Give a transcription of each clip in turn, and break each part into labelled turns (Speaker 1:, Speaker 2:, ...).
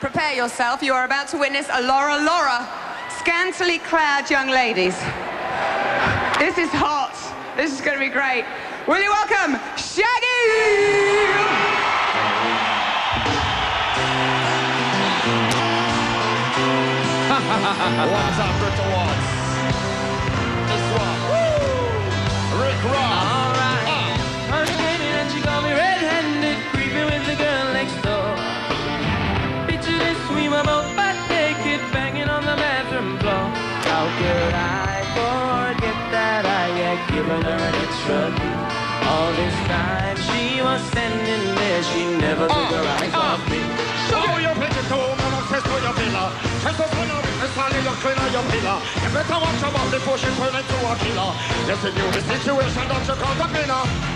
Speaker 1: Prepare yourself. You are about to witness a Laura Laura. Scantily clad young ladies. This is hot. This is going to be great. Will you welcome Shaggy?
Speaker 2: What's up, Brit Awards? This one.
Speaker 3: Rikrok. Her an? All this time she was standing there, she never took her eyes ah, off me. Ah.
Speaker 2: Show your picture to mama, test for your villa. Test for your business, only your cleaner, your pillar. You better watch your mouth before she turn into a killer. Yes, you the situation, don't you call the winner.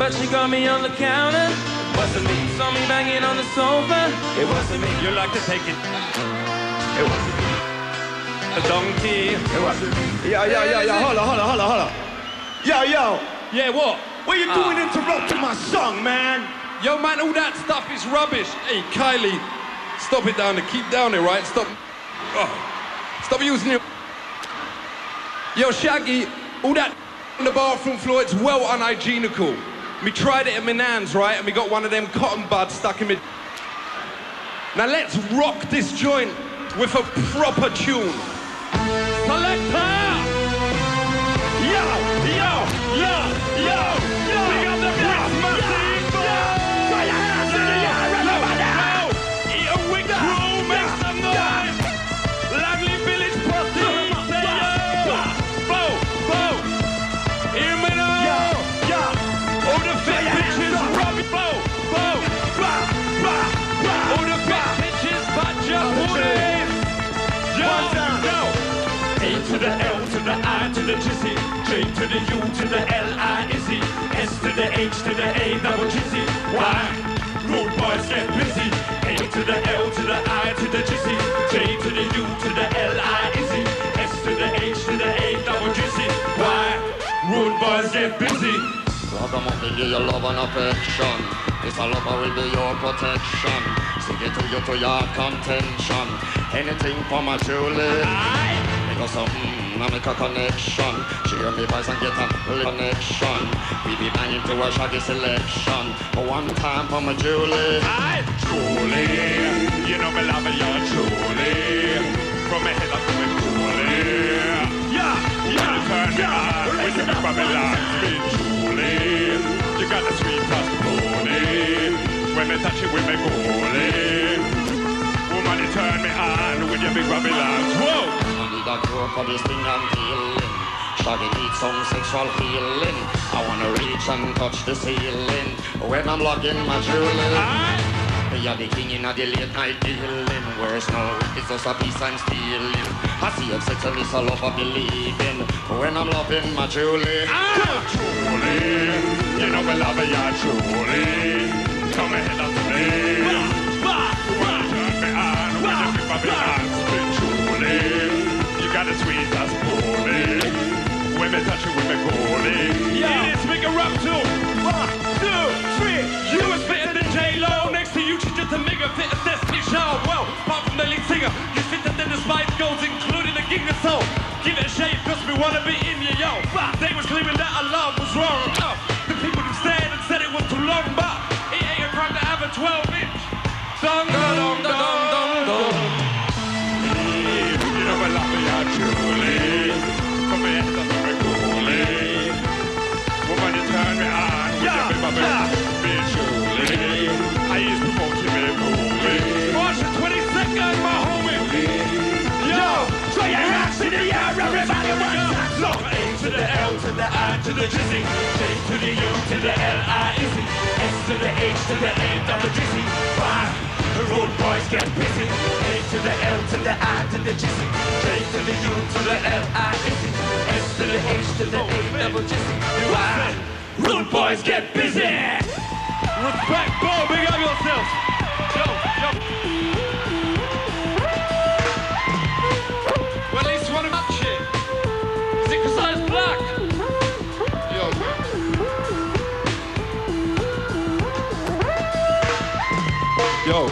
Speaker 3: But she got me on the counter. It Wasn't me. Saw me banging on the sofa. It wasn't me.
Speaker 4: You like to take it.
Speaker 2: It wasn't me.
Speaker 4: A donkey.
Speaker 2: It wasn't me. Yeah, yeah, yeah, yeah. Hold on, hold on, Yo, yo.
Speaker 4: Yeah, what?
Speaker 2: What you ah. doing interrupting my song, man?
Speaker 4: Yo, man, all that stuff is rubbish. Hey, Kylie, stop it down there. Keep down there, right? Stop. Oh. Stop using your. Yo, Shaggy, all that on the bathroom floor, it's well unhygienical. We tried it at Minans, right? And we got one of them cotton buds stuck in me. Now let's rock this joint with a proper tune. Selector! I to the Jizzy, J to the U to the L I Izzy, S to the H to the A double Jizzy. Why? Rude boys get busy. A to the L to the I to the Jizzy, J to the U to the L I Izzy, S to the H to the A double Jizzy. Why? Rude boys get busy.
Speaker 2: Ragamuffin, give your love and affection. This a lover will be your protection. Stick it to you to your contention. Anything for my Julie. Because of mm, I make a connection. She hear me voice and get a connection. We be banging to a shaggy selection. One time for my Julie.
Speaker 4: I Julie, you know me love you, Julie. From me head up to me coolie. Yeah, yeah, you turn me on when you make Babylon sweet Julie. You got the sweetest pony. When me touch it with me coolie. Woman, you turn me on with your big Babylons. Whoa!
Speaker 2: I need a cure for this thing I'm feeling. Shaggy needs some sexual healing. I wanna reach and touch the ceiling when I'm logging my Julie.
Speaker 4: I
Speaker 2: You're the king in the late night dealing. Worse now, it's just a piece I'm stealing. I see if sex is a love I believe in. When I'm loving my Julie.
Speaker 4: Ah, Julie, you know me love you, Julie. Come ahead When the L to the I to the Jizzy, J to the U to the L I Izzy, S to the H to the A double Jizzy. Why? The road boys get busy. A to the L to the I to the Jizzy, J to the U to the L I Izzy, S to the H to the A double Jizzy. Why? Road boys get busy. Respect, go, big up yourself. Yo.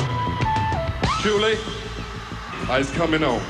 Speaker 5: Julie, I's coming home.